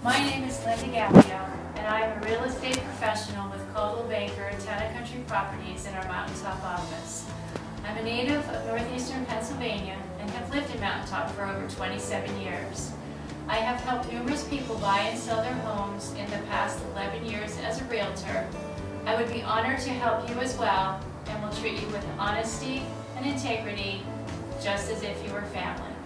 My name is Linda Gavio, and I am a real estate professional with Coldwell Banker and Town Country Properties in our Mountaintop office. I'm a native of northeastern Pennsylvania and have lived in Mountaintop for over 27 years. I have helped numerous people buy and sell their homes in the past 11 years as a realtor. I would be honored to help you as well and will treat you with honesty and integrity, just as if you were family.